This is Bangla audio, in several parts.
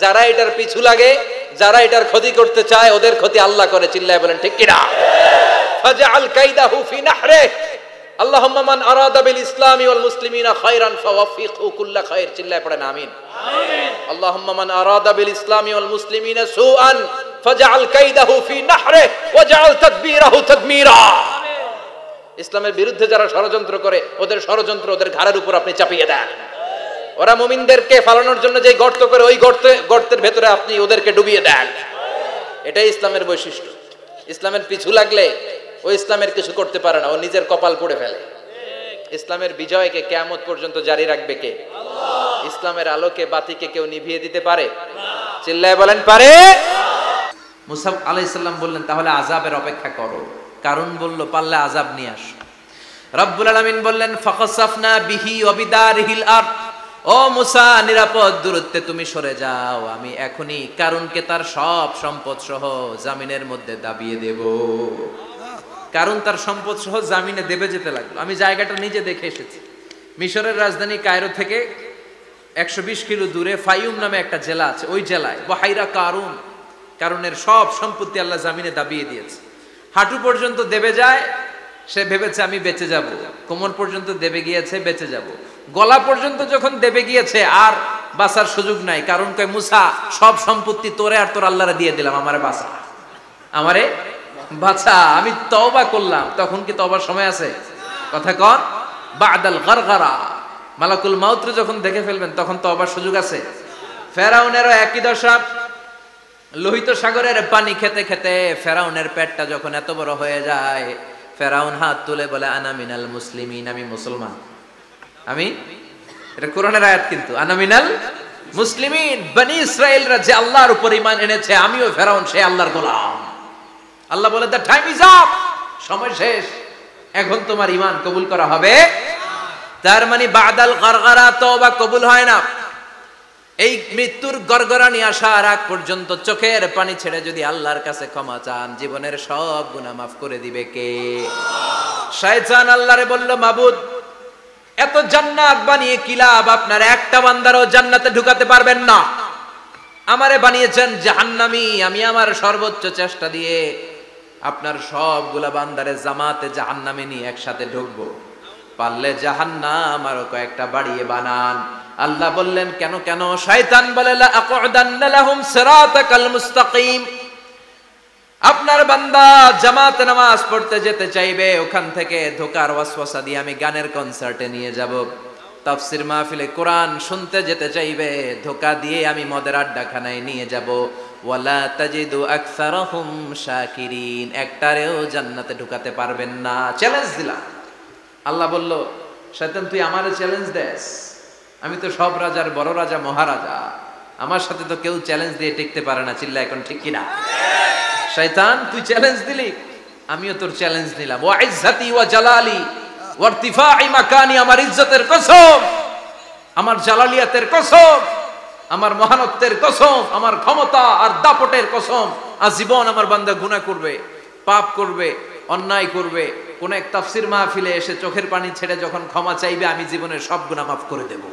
যারা এটার পিছু লাগে যারা এটার ক্ষতি করতে চায় ওদের ক্ষতি আল্লাহ করে চিল্লায় বলেন ঠিক কিনা? ফাজআল কাইদাহু ফি নাহরে। আল্লাহুম্মা মান আরাদা বিল ইসলামি ওয়াল মুসলিমিনা খায়রান ফাওয়াফিকহু কুল্লা খায়র। চিল্লায় পড়েন আমিন। আমিন। আল্লাহুম্মা মান আরাদা বিল ইসলামি ওয়াল মুসলিমিনা সুআন ফাজআল কাইদাহু ফি নাহরে ওয়াজআল তাদবীরাহু তাদমীরা। ইসলামের বিরুদ্ধে যারা ষড়যন্ত্র করে ওদের ষড়যন্ত্র ওদের ঘাড়ের উপর আপনি চাপিয়ে দেন। ওরা মুমিনদেরকে ফালানোর জন্য যে গর্ত করে ওই গর্তে গর্তের ভেতরে আপনি ওদেরকে ডুবিয়ে দেন। এটাই ইসলামের বৈশিষ্ট্য। ইসলামের পিছু লাগলে ও ইসলামের কিছু করতে পারে না, ও নিজের কপাল পড়ে ফেলে। ইসলামের বিজয়কে কেয়ামত পর্যন্ত জারি রাখবে কে? ইসলামের আলোকে বাতিকে কেউ নিভিয়ে দিতে পারে? চিল্লায় বলেন, পারে? মুসাফ আলাইসাল্লাম বললেন, তাহলে আজাবের অপেক্ষা করো। কারণ বলল পাল্লে আজাব নিয়ে আস। রব্বুল আলামিন বললেন, ফাখাসাফনা বিহি অবিদার হিল আরদ। ও মুসা, নিরাপদ দূরত্বে তুমি সরে যাও। আমি এখনই কারণকে তার সব সম্পদ সহ জামিনের মধ্যে দাবিয়ে দেব। কারণ তার সম্পদ সহ জামিনে দেবে যেতে লাগল। আমি জায়গাটা নিজে দেখে এসেছি। মিশরের রাজধানী কায়রো থেকে একশো বিশ কিলো দূরে ফাইউম নামে একটা জেলা আছে। ওই জেলায়, বহাইরা কারুন কারণের সব সম্পত্তি আল্লাহ জামিনে দাবিয়ে দিয়েছে। হাঁটু পর্যন্ত দেবে যায়, সে ভেবেছে আমি বেঁচে যাব। কোমর পর্যন্ত দেবে গিয়েছে, বেঁচে যাব। গলা পর্যন্ত যখন দেবে গিয়েছে, আর বাঁচার সুযোগ নাই। কারণ কয়, মুসা, সব সম্পত্তি তোরে আর তোর আল্লাহরে দিয়ে দিলাম, আমারে বাঁচা। আমারে বাছা আমি তওবা করলাম। তখন কি তওবার সময় আছে? কথা কন। বাদাল গারগারা। মালাকুল মাউত্র যখন দেখে ফেলবেন, তখন তওবার সুযোগ আছে। ফেরাউনেরও একই দশা। লোহিত সাগরের পানি খেতে খেতে ফেরাউনের পেটটা যখন এত বড় হয়ে যায়, ফেরাউন হাত তুলে বলে, আনা মিনাল মুসলিমিন, আমি মুসলমান। আমি, এটা কোরআনের আয়াত কিন্তু। আনা মিনাল মুসলিমিন, বনি ইসরায়েলরা যে আল্লাহর উপর ঈমান এনেছে, আমিও ফেরাউন, সে আল্লাহর গোলাম। আল্লাহ বলে দ্য টাইম ইজ আপ সময় শেষ, এখন তোমার ঈমান কবুল করা হবে। তার মানে বাদাল গারগারা তওবা কবুল হয় না। এই মৃত্যুর গড়গড়ানি আসার আগ পর্যন্ত চোখের পানি ছেড়ে যদি আল্লাহর কাছে ক্ষমা চান, জীবনের সব গুনাহ মাফ করে দিবে কে? শয়তান আল্লাহরে বলল, মাবুদ এত জান্নাত বানিয়ে কি লাভ? আপনার একটা বান্দারও জান্নাতে ঢুকাতে পারবেন না। আমারে বানিয়েছেন জাহান্নামি। আমি আমার সর্বোচ্চ চেষ্টা দিয়ে আপনার সবগুলা বান্দারে জামাতে জাহান্নামে নিয়ে একসাথে ঢুকবো। পারলে জাহান্নাম আরও কয়েকটা বাড়িয়ে বানান। আল্লাহ বললেন, কেন কেন? শয়তান বলে লাহুম সিরাতাকাল মুস্তাকিম। আপনার বান্দা জামাতে নামাজ পড়তে যেতে চাইবে, ওখান থেকে ধোকার ওয়াসওয়াসা দিয়ে আমি গানের কনসার্টে নিয়ে যাব। তাফসির মাহফিলে কোরআন শুনতে যেতে চাইবে, ধোকা দিয়ে আমি মদের আড্ডাখানায় নিয়ে যাব। ওয়ালা তাজিদু আকসারহুম শাকিরিন, একটারেও জান্নাতে ঢুকাতে পারবেন না। চ্যালেঞ্জ দিলাম। আল্লাহ বলল, শয়তান, তুই আমারে চ্যালেঞ্জ দেস। আমি তো সব রাজার বড় রাজা, মহারাজা। আমার সাথে তো কেউ চ্যালেঞ্জ দিয়ে টিকতে পারে না। চিল্লা এখন ঠিক কিনা? শয়তান, তুই চ্যালেঞ্জ দিলি। আমিও তোর চ্যালেঞ্জ নিলাম। ওয়া ইজ্জাতি ওয়া জালালি, ওয়া ইরতিফাই মাকানি, আমার ইজ্জতের কসম, আমার জালালিয়াতের কসম, আমার মহানত্বের কসম, আমার ক্ষমতা আর দাপটের কসম। আজীবন আমার বান্দা গুনাহ করবে, পাপ করবে, অন্যায় করবে। কোন এক তাফসির মাহফিলে এসে চোখের পানি ছেড়ে যখন ক্ষমা চাইবে, আমি জীবনের সব গুনাহ মাফ করে দেব।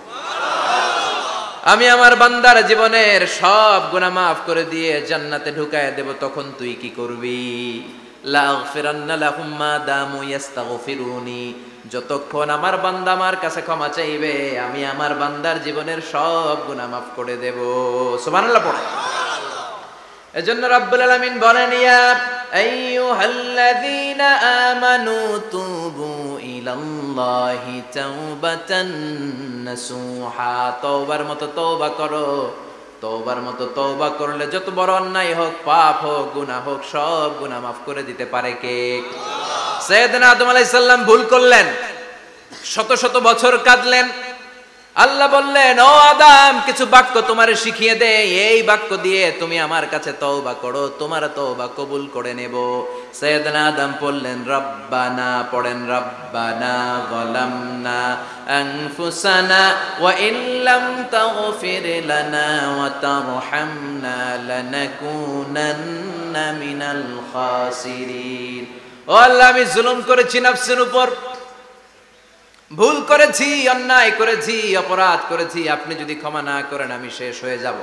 আমি আমার বান্দার জীবনের সব গুনাহ মাফ করে দিয়ে জান্নাতে ঢুকায় দেব, তখন তুই কি করবি? যতক্ষণ আমার বান্দা আমার কাছে ক্ষমা চাইবে, আমি আমার বান্দার জীবনের সব গুনাহ মাফ করে দেব। সুবহানাল্লাহ পড়ে। এজন্য রাব্বুল আলামিন বলেন, ইয়া আইয়ুহাল্লাযীনা আমানু তুবু ইলাল্লাহি তাওবাতান নাসুহা তওবার মতো তওবা করো। তওবার মতো তওবা করলে যত বড় অন্যায় হোক, পাপ হোক, গুনাহ হোক, সব গুনাহ মাফ করে দিতে পারে কে? সৈয়দনা আদম আলাইহিস সালাম ভুল করলেন। শত শত বছর কাঁদলেন। আল্লাহ বললেন, ও আদাম, কিছু বাক্য তোমার শিখিয়ে দে। এই বাক্য দিয়ে তুমি আমার কাছে তওবা করো, তোমার তওবা কবুল করে নেব। সৈয়দনা আদম বললেন, রব্বানা, পড়েন, রব্বানা যালামনা আনফুসানা ওয়া ইল্লাম তাগফির লানা ওয়া তারহামনা লানাকুনান্না মিনাল খাসিরিন। ও আল্লাহ, আমি জুলুম করেছি নফসের উপর। ভুল করেছি, অন্যায় করেছি, অপরাধ করেছি, আপনি যদি ক্ষমা না করেন, আমি শেষ হয়ে যাব।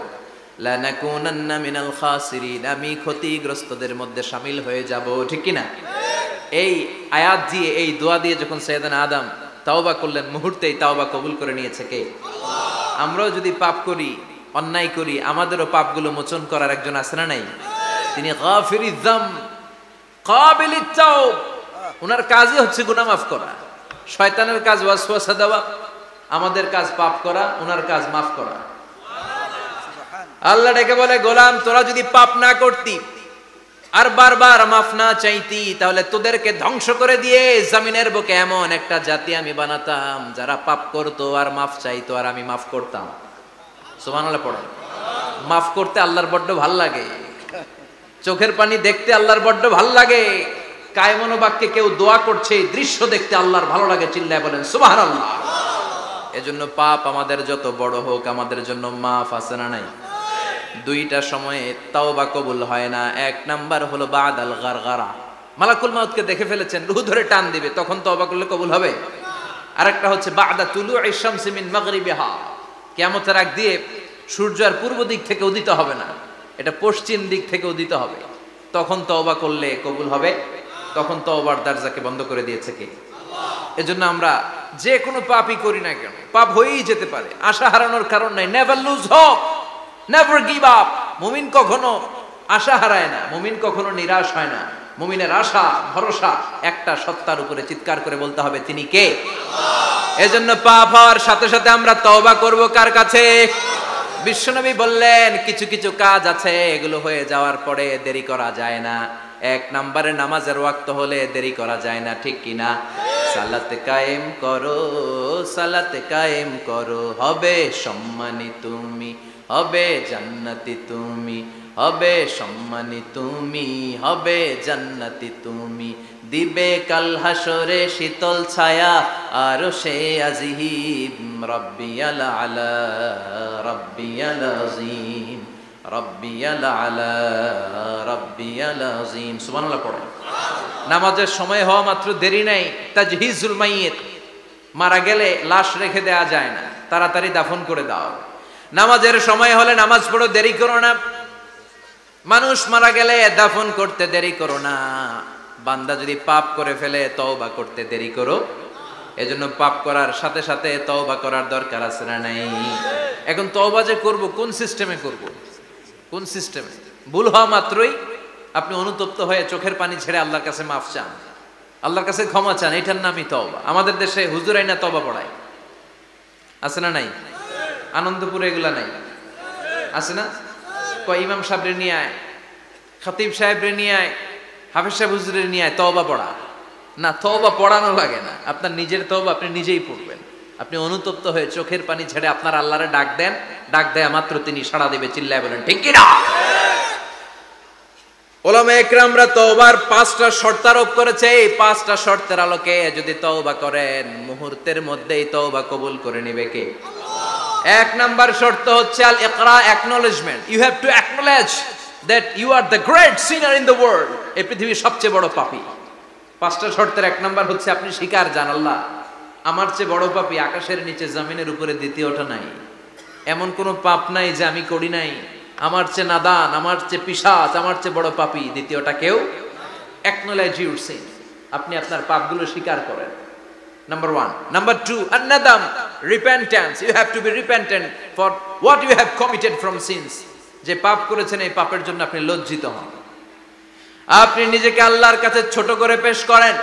লানাকুনান্না মিনাল খাসিরিন, আমি ক্ষতিগ্রস্তদের মধ্যে শামিল হয়ে যাব, ঠিক কি না এই আয়াত দিয়ে, এই দোয়া দিয়ে যখন সৈয়দান আদম তাওবা করলেন, মুহূর্তেই তাওবা কবুল করে নিয়েছে কে? আমরাও যদি পাপ করি, অন্যায় করি, আমাদেরও পাপগুলো মোচন করার একজন আছে না নাই? তিনি গাফিরিজ যাম কাবিলিত তাওব ওনার কাজই হচ্ছে গুনাহ মাফ করা। শয়তানের কাজ ওয়াসওয়াসা দেওয়া, আমাদের কাজ পাপ করা, ওনার কাজ মাফ করা। আল্লাহ ডেকে বলে, গোলাম, তোরা যদি পাপ না করতি আর বারবার মাফ না চাইতি, তাহলে তোদেরকে ধ্বংস করে দিয়ে জমিনের বুকে এমন একটা জাতি আমি বানাতাম, যারা পাপ করতো আর মাফ চাইতো আর আমি মাফ করতাম। সুবহানাল্লাহ পড়ো। মাফ করতে আল্লাহর বড্ড ভালো লাগে। চোখের পানি দেখতে আল্লাহর বড্ড ভালো লাগে। কায়মনো বাক্যে কেউ দোয়া করছে, এই দৃশ্য দেখতে আল্লাহর ভালো লাগে, চিল্লায় বলেন সুবাহ আল্লাহ এজন্য পাপ আমাদের যত বড় হোক, আমাদের জন্য মাফ আছে না নাই? দুইটা সময়ে তাওবা কবুল হয় না, এক নাম্বার হলো বাদ আল গারগারা। মালাকুল মাউতকে দেখে ফেলেছেন, রুহ ধরে টান দিবে, তখন তওবা করলে কবুল হবে? আরেকটা হচ্ছে, বাদা তুলু ইশামসি মিন মাগরিবিহা। কিয়ামতের আগ দিয়ে সূর্য আর পূর্ব দিক থেকে উদিত হবে না, এটা পশ্চিম দিক থেকে উদিত হবে। তখন তওবা করলে কবুল হবে? তখন তওবার দরজাকে বন্ধ করে দিয়েছে কে? এজন্য আমরা যে কোনো পাপই করি না কেন। পাপ হয়েই যেতে পারে। আশা হারানোর কারণ নাই। Never lose hope never give up মুমিন কখনো আশা হারায় না। মুমিন কখনো নিরাশ হয় না। মুমিনের আশা, ভরসা একটা সত্তার উপরে চিৎকার করে বলতে হবে, তিনি কে? এজন্য পাপ হওয়ার সাথে সাথে আমরা তওবা করব কার কাছে? বিশ্বনবী বললেন, কিছু কিছু কাজ আছে। এগুলো হয়ে যাওয়ার পরে দেরি করা যায় না। এক নম্বরে নামাজের ওয়াক্ত হলে দেরি করা যায় না, ঠিক কিনা? সালাতে কায়েম করো, সালাতে কায়েম করো। হবে সম্মানী তুমি, হবে জান্নাতি তুমি, হবে সম্মানী তুমি, হবে জান্নাতি তুমি। দিবে কাল হাসরে শীতল ছায়া, আর সে আজিহিব রব্বিয়াল আলা, রব্বিয়াল আজিম। নামাজের সময় হওয়া মাত্র দেরি নাই। তাজহিজুল মাইয়িত। মারা গেলে লাশ রেখে দেয়া যায় না। তাড়াতাড়ি দাফন করে দাও। নামাজের সময় হলে নামাজ পড়ো, দেরি করো না। মানুষ মারা গেলে দাফন করতে দেরি করো না। বান্দা যদি পাপ করে ফেলে, তওবা করতে দেরি করো। এজন্য পাপ করার সাথে সাথে তওবা করার দরকার আছে না নাই? এখন তওবা যে করব, কোন সিস্টেমে করব? কোন সিস্টেমে? ভুল হওয়া মাত্রই আপনি অনুতপ্ত হয়ে চোখের পানি ছেড়ে আল্লাহর কাছে মাফ চান। আল্লাহর কাছে ক্ষমা চান, এটার নামই তবা আমাদের দেশে হুজুরাই না তবা পড়ায়। আছে না নাই? আনন্দপুরে এগুলা নাই? আছে না? কয় ইমাম সাহেবরে নিয়ে আয়, খতিব সাহেবরে নিয়ে আয়, হাফিজ সাহেব হুজুরের নিয়ে আয়, তওবা পড়া। না তবা পড়ানো লাগে না। আপনার নিজের তওবা আপনি নিজেই পড়বেন। আপনি অনুতপ্ত হয়ে চোখের পানি ছেড়ে আপনার আল্লাহরে ডাক দেন, ডাক দেয়া মাত্র তিনি সাড়া দেবে, চিল্লায় বলেন, ঠিক কিনা? ওলামা একরামরা তওবার পাঁচটা শর্ত আরোপ করেছে। এই পাঁচটা শর্তের আলোকে যদি তওবা করেন, মুহূর্তের মধ্যেই তওবা কবুল করে নিবে কে? এক নাম্বার শর্ত হচ্ছে আল ইকরা acknowledgement you have to acknowledge that you are the great sinner in the world এই পৃথিবীর সবচেয়ে বড় পাপী। পাঁচটা শর্তের এক নাম্বার হচ্ছে আপনি স্বীকার জান আল্লাহ। আমার চেয়ে বড় পাপী আকাশের নিচে জমিনের উপরে দ্বিতীয়টা নাই এমন কোনো পাপ নাই যে আমি করি নাই আমার চেয়ে নাদান আমার চেয়ে পিসাচ আমার চেয়ে বড় পাপী দ্বিতীয়টা কেউ অ্যাকনোলেজ ইউর সিন আপনি আপনার পাপগুলো স্বীকার করেন Number one. Number two, anadam, repentance. You have to be repentant for what you have committed from sins. যে পাপ করেছেন এই পাপের জন্য আপনি লজ্জিত হন আপনি নিজেকে আল্লাহর কাছে ছোট করে পেশ করেন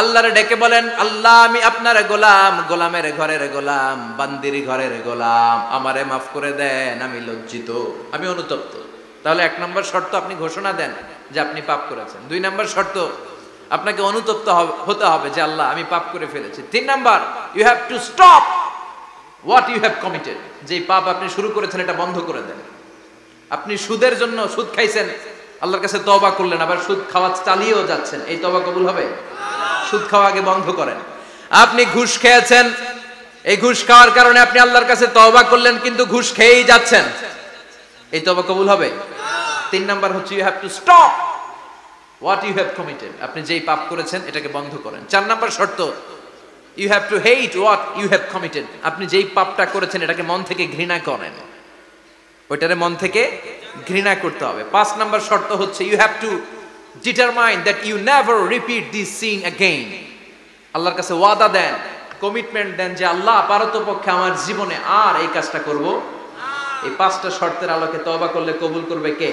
আল্লাহরে ডেকে বলেন, আল্লাহ, আমি আপনার গোলাম, গোলামের ঘরের গোলাম, বান্দির ঘরের গোলাম, আমারে মাফ করে দেন, আমি লজ্জিত, আমি অনুতপ্ত। তাহলে এক নম্বর শর্ত আপনি ঘোষণা দেন যে আপনি পাপ করেছেন। দুই নম্বর শর্ত, আপনাকে অনুতপ্ত হতে হবে যে, আল্লাহ, আমি পাপ করে ফেলেছি। তিন number you have to stop what you have committed যে পাপ আপনি শুরু করেছেন, এটা বন্ধ করে দেন। আপনি সুদের জন্য সুদ খাইছেন, আল্লাহর কাছে তবা করলেন, আবার সুদ খাওয়া চালিয়েও যাচ্ছেন, এই তবা কবুল হবে? সুদ খাওয়া আগে বন্ধ করেন। আপনি ঘুষ খেয়েছেন, এই ঘুষ খাওয়ার কারণে আপনি আল্লাহর কাছে তবা করলেন, কিন্তু ঘুষ খেয়েই যাচ্ছেন। এই তবা কবুল হবে? তিন নাম্বার হচ্ছে you have to stop what you have committed আপনি যেই পাপ করেছেন, এটাকে বন্ধ করেন। চার নাম্বার শর্ত you have to hate what you have committed আপনি যেই পাপটা করেছেন, এটাকে মন থেকে ঘৃণা করেন। ওইটারে মন থেকে ঘৃণা করতে হবে। পাঁচ নাম্বার শর্ত হচ্ছে you have to determine that you never repeat this sin again আল্লাহর কাছে ওয়াদা দেন কমিটমেন্ট দেন যে আল্লাহ পারতপক্ষে আমার জীবনে আর এই কাজটা করব। এই পাঁচটা শর্তের আলোকে তবা করলে কবুল করবে কে?